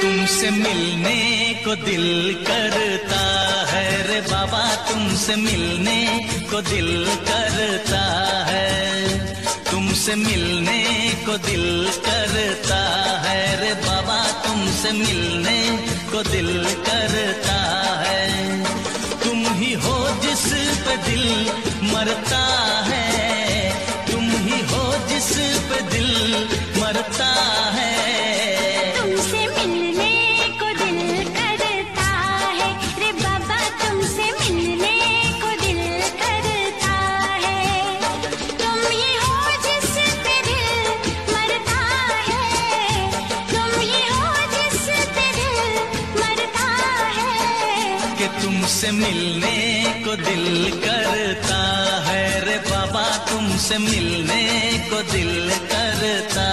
तुमसे मिलने को दिल करता है रे बाबा, तुमसे मिलने को दिल करता है। तुमसे मिलने को दिल करता है रे बाबा, तुमसे मिलने को दिल करता है। तुम ही हो जिस पे दिल मरता है, तुम ही हो जिस पे दिल मरता है। तुमसे मिलने को दिल करता है रे बाबा तुमसे मिलने को दिल करता